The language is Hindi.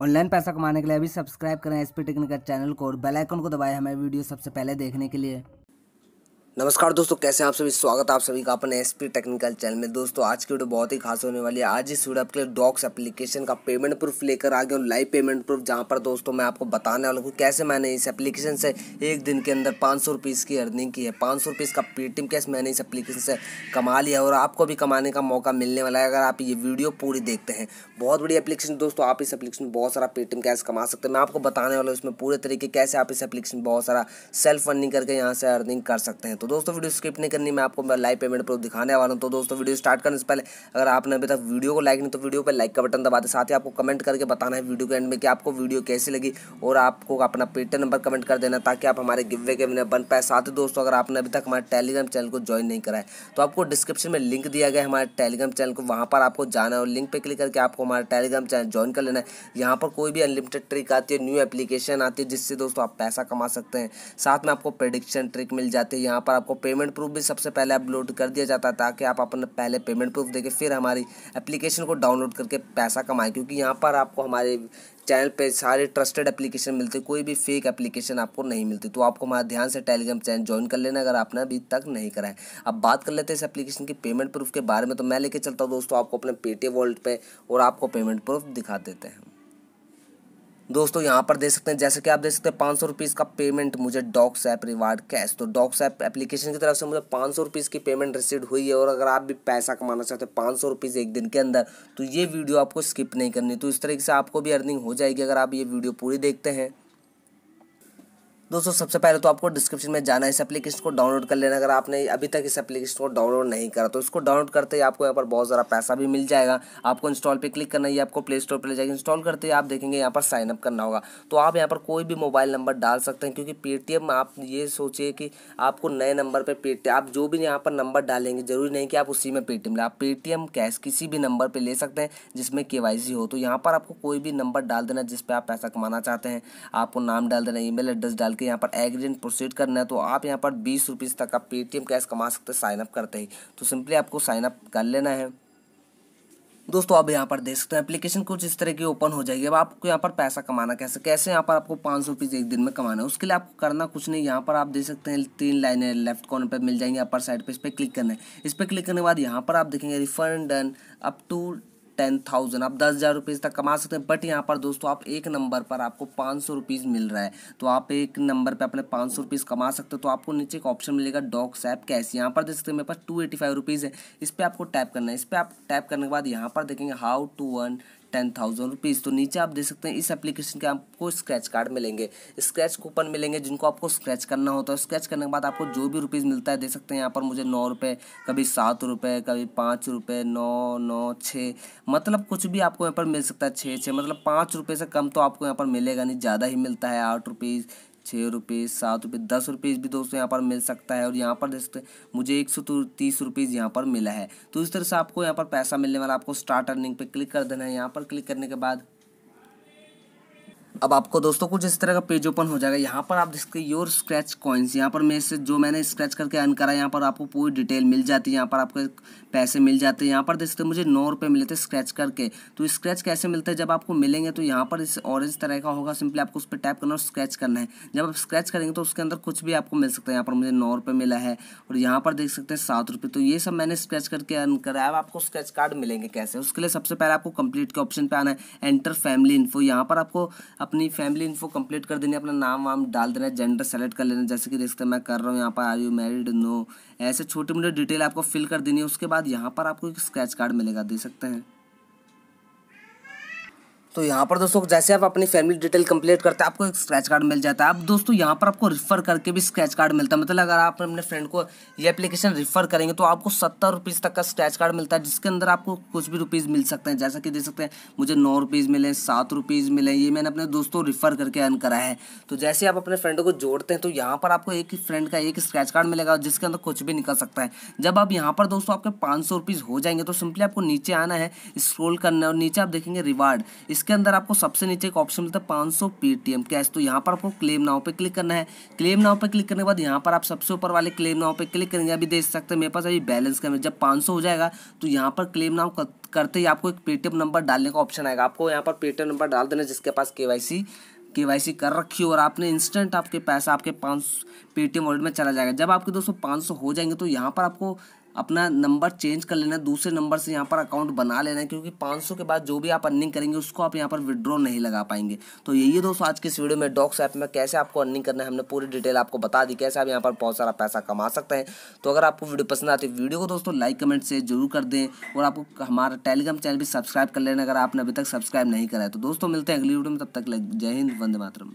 ऑनलाइन पैसा कमाने के लिए अभी सब्सक्राइब करें एस पी टेक्निकल चैनल को और बेल आइकन को दबाएँ हमें वीडियो सबसे पहले देखने के लिए। नमस्कार दोस्तों, कैसे हैं आप सभी? स्वागत है आप सभी का अपने एस पी टेक्निकल चैनल में। दोस्तों, आज की वीडियो बहुत ही खास होने वाली है। आज इस वीडियो आपके लिए डॉक्स एप्लीकेशन का पेमेंट प्रूफ लेकर आ गया हूँ लाइव पेमेंट प्रूफ जहाँ पर दोस्तों मैं आपको बताने वाला हूँ कैसे मैंने इस एप्लीकेशन से एक दिन के अंदर पाँच सौ की अर्निंग की है। पाँच सौ का पेटीएम कैश मैंने इस एप्लीकेशन से कमा लिया और आपको भी कमाने का मौका मिलने वाला है अगर आप ये वीडियो पूरी देखते हैं। बहुत बड़ी एप्लीकेशन दोस्तों, आप इस एप्लीकेशन बहुत सारा पेटीएम कैश कमा सकते हैं। मैं आपको बताने वाला हूँ इसमें पूरे तरीके कैसे आप इस एप्लीकेशन बहुत सारा सेल्फ अर्निंग करके यहाँ से अर्निंग कर सकते हैं। तो दोस्तों, वीडियो स्किप नहीं करनी, मैं आपको लाइव पेमेंट प्रूफ दिखाने वाला हूँ। तो दोस्तों, वीडियो स्टार्ट करने से पहले, अगर आपने अभी तक वीडियो को लाइक नहीं तो वीडियो पर लाइक का बटन दबा साथ ही आपको कमेंट करके बताना है वीडियो के एंड में कि आपको वीडियो कैसी लगी, और आपको अपना पेटीएम नंबर कमेंट कर देना ताकि आप हमारे गिवे के विनर बन पाए। साथ ही दोस्तों, अगर आपने अभी तक हमारे टेलीग्राम चैनल को ज्वाइन नहीं करा है तो आपको डिस्क्रिप्शन में लिंक दिया गया हमारे टेलीग्राम चैनल को। वहाँ पर आपको जाना है, और लिंक पर क्लिक करके आपको हमारा टेलीग्राम चैनल ज्वाइन कर लेना है। यहाँ पर कोई भी अनलिमिटेड ट्रिक आती है न्यू एप्लीकेशन आती है, जिससे दोस्तों आप पैसा कमा सकते हैं। साथ में आपको प्रेडिक्शन ट्रिक मिल जाती है। यहाँ पर आपको पेमेंट प्रूफ भी सबसे पहले अपलोड कर दिया जाता है ताकि आप अपना पहले पेमेंट प्रूफ देके फिर हमारी एप्लीकेशन को डाउनलोड करके पैसा कमाएँ। क्योंकि यहाँ पर आपको हमारे चैनल पे सारे ट्रस्टेड एप्लीकेशन मिलते, कोई भी फेक एप्लीकेशन आपको नहीं मिलती। तो आपको हमारा ध्यान से टेलीग्राम चैनल ज्वाइन कर लेना अगर आपने अभी तक नहीं करा है। अब बात कर लेते हैं इस एप्लीकेशन की पेमेंट प्रूफ के बारे में। तो मैं लेके चलता हूँ दोस्तों, आपको अपने पेटीएम वॉलेट पे और आपको पेमेंट प्रूफ दिखा देते हैं। दोस्तों, यहाँ पर देख सकते हैं, जैसे कि आप देख सकते हैं, पाँच सौ रुपीज़ का पेमेंट मुझे डॉक्स ऐप रिवार्ड कैश तो डॉक्स ऐप एप्लीकेशन की तरफ़ से मुझे पाँच सौ रुपीज़ की पेमेंट रिसीव हुई है और अगर आप भी पैसा कमाना चाहते हैं पाँच सौ रुपीज़ एक दिन के अंदर तो ये वीडियो आपको स्किप नहीं करनी। तो इस तरीके से आपको भी अर्निंग हो जाएगी अगर आप ये वीडियो पूरी देखते हैं। दोस्तों, सबसे पहले तो आपको डिस्क्रिप्शन में जाना है। इस एप्लीकेशन को डाउनलोड कर लेना। अगर आपने अभी तक इस एप्लीकेशन को डाउनलोड नहीं करा तो इसको डाउनलोड करते ही आपको यहाँ पर बहुत ज़्यादा पैसा भी मिल जाएगा। आपको इंस्टॉल पे क्लिक करना है। आपको प्ले स्टोर पर ले जाएगा इंस्टॉल करते ही आप देखेंगे यहाँ पर साइन अप करना होगा। तो आप यहाँ पर कोई भी मोबाइल नंबर डाल सकते हैं, क्योंकि पेटीएम आप ये सोचिए कि आपको नए नंबर पर पेटीएम आप जो भी यहाँ पर नंबर डालेंगे, ज़रूरी नहीं कि आप उसी में पेटीएम ले। आप पेटीएम कैश किसी भी नंबर पर ले सकते हैं, जिसमें के हो। तो यहाँ पर आपको कोई भी नंबर डाल देना, जिस पर आप पैसा कमाना चाहते हैं। आपको नाम डाल देना ई एड्रेस डाल के यहाँ पर एग्रीमेंट प्रोसीड करना है तो आप यहाँ पर बीस रुपीज़ तक का पेटीएम कैश कमा सकते हैं साइनअप करते ही। तो सिंपली आपको साइनअप कर लेना है। दोस्तों, अब यहाँ पर देख सकते हैं एप्लीकेशन कुछ इस तरह की ओपन हो जाएगी। अब आपको यहाँ पर पैसा कमाना कैसे कैसे यहाँ पर आपको पाँच सौ रुपीज़ एक दिन में कमाना है? उसके लिए आपको करना कुछ नहीं, यहाँ पर आप देख सकते हैं, तीन लाइनें लेफ़्ट कॉर्नर पर मिल जाएँगे अपर साइड पे इस पर क्लिक करना है। इस पर क्लिक करने के बाद यहाँ पर आप देखेंगे refund done up to ten thousand आप दस हज़ार रुपीज़ तक कमा सकते हैं बट यहाँ पर दोस्तों आप एक नंबर पर आपको पाँच सौ रुपीज़ मिल रहा है। तो आप एक नंबर पर अपने पाँच सौ रुपीज़ कमा सकते हो। तो आपको नीचे एक ऑप्शन मिलेगा डॉक्स ऐप कैश यहाँ पर देख सकते हैं मेरे पास टू एटी फाइव रुपीज़ है। इस पर आपको टैप करना है। इस पर आप टैप करने के बाद यहाँ पर देखेंगे how to earn ten thousand rupees तो नीचे आप देख सकते हैं, इस एप्लीकेशन के आपको स्क्रैच कार्ड मिलेंगे। स्क्रैच कूपन मिलेंगे, जिनको आपको स्क्रैच करना होता है। स्क्रैच करने के बाद आपको जो भी रुपीज़ मिलता है, देख सकते हैं यहाँ पर मुझे नौ रुपये कभी सात रुपये कभी पाँच रुपये नौ नौ, छः मतलब कुछ भी आपको यहाँ पर मिल सकता है, छः छः मतलब पाँच रुपये से कम तो आपको यहाँ पर मिलेगा नहीं, ज़्यादा ही मिलता है, आठ रुपीज़ छः रुपये सात रुपये दस रुपीज़ भी दोस्तों यहाँ पर मिल सकता है और यहाँ पर देख सकते मुझे एक सौ तीस रुपीज़ यहाँ पर मिला है। तो इस तरह से आपको यहाँ पर पैसा मिलने वाला, आपको स्टार्ट अर्निंग पे क्लिक कर देना है। यहाँ पर क्लिक करने के बाद अब आपको दोस्तों कुछ इस तरह का पेज ओपन हो जाएगा। यहाँ पर आप देखते योर स्क्रैच कॉइन्स यहाँ पर मैं से जो मैंने स्क्रैच करके अर्न करा, यहाँ पर आपको पूरी डिटेल मिल जाती है। यहाँ पर आपको पैसे मिल जाते हैं। यहाँ पर देखते मुझे नौ रुपये मिले थे स्क्रैच करके। तो स्क्रैच कैसे मिलता है? जब आपको मिलेंगे तो यहाँ पर इस ऑरेंज तरह का होगा। सिंपली आपको उस पर टैप करना और स्क्रैच करना है। जब आप स्क्रैच करेंगे तो उसके अंदर कुछ भी आपको मिल सकता है। यहाँ पर मुझे नौ रुपये मिला है और यहाँ पर देख सकते हैं सात रुपये तो ये सब मैंने स्क्रैच करके अर्न करा है। अब आपको स्क्रैच कार्ड मिलेंगे कैसे? उसके लिए सबसे पहले आपको कंप्लीट के ऑप्शन पर आना है। एंटर फैमिली इन्फो यहाँ पर आपको अपनी फैमिली इन्फो कंप्लीट कर देनी अपना नाम वाम डाल देना जेंडर सेलेक्ट कर लेना जैसे कि देखते हैं मैं कर रहा हूँ, यहाँ पर आर यू मैरिड नो ऐसे छोटे मोटे डिटेल आपको फिल कर देनी है, उसके बाद यहाँ पर आपको एक स्क्रैच कार्ड मिलेगा दे सकते हैं। तो यहाँ पर दोस्तों, जैसे आप अपनी फैमिली डिटेल कंप्लीट करते हैं, आपको एक स्क्रैच कार्ड मिल जाता है। अब दोस्तों, यहाँ पर आपको रिफ़र करके भी स्क्रैच कार्ड मिलता है। मतलब अगर आप अपने फ्रेंड को ये एप्लीकेशन रिफ़र करेंगे तो आपको सत्तर रुपीज़ तक का स्क्रैच कार्ड मिलता है, जिसके अंदर आपको कुछ भी रुपीज़ मिल सकते हैं। जैसा कि देख सकते हैं, मुझे नौ रुपीज़ मिले, सात रुपीज़ मिले, ये मैंने अपने दोस्तों रिफ़र करके अर्न करा है। तो जैसे आप अपने फ्रेंड को जोड़ते हैं तो यहाँ पर आपको एक फ्रेंड का एक स्क्रैच कार्ड मिलेगा, जिसके अंदर कुछ भी निकल सकता है। जब आप यहाँ पर दोस्तों, आपके पाँच हो जाएँगे तो सिंपली आपको नीचे आना है स्क्रोल करना है, और नीचे आप देखेंगे रिवार्ड इसके इसके अंदर आपको सबसे नीचे एक ऑप्शन मिलता है पाँच सौ पेटीएम कैश तो यहाँ पर आपको क्लेम नाव पे क्लिक करना है। क्लेम नाव पे क्लिक करने के बाद यहाँ पर आप सबसे ऊपर वाले क्लेम नाव पे क्लिक करेंगे। अभी देख सकते हैं, मेरे पास अभी बैलेंस का जब पाँच सौ हो जाएगा तो यहाँ पर क्लेम नाव करते ही आपको एक पेटीएम नंबर डालने का ऑप्शन आएगा। आपको यहाँ पर पेटीएम नंबर डाल देना जिसके पास के के वाई सी कर रखी हो और आपने इंस्टेंट आपके पैसा आपके पाँच पेटीएम वॉलेट में चला जाएगा। जब आपके दोस्तों पाँच सौ हो जाएँगे तो यहाँ पर आपको अपना नंबर चेंज कर लेना, दूसरे नंबर से यहाँ पर अकाउंट बना लेना, क्योंकि 500 के बाद जो भी आप अर्निंग करेंगे, उसको आप यहाँ पर विड्रॉ नहीं लगा पाएँगे। तो यही है दोस्तों, आज की इस वीडियो में डॉक्स ऐप में कैसे आपको अर्निंग करना है, हमने पूरी डिटेल आपको बता दी, कैसे आप यहाँ पर बहुत सारा पैसा कमा सकते हैं। तो अगर आपको वीडियो पसंद आती है, वीडियो को दोस्तों लाइक कमेंट से ज़रूर कर दें, और आपको हमारा टेलीग्राम चैनल भी सब्सक्राइब कर लेना अगर आपने अभी तक सब्सक्राइब नहीं करा है। तो दोस्तों मिलते हैं अगली वीडियो में, तब तक जय हिंद, वंदे मातरम।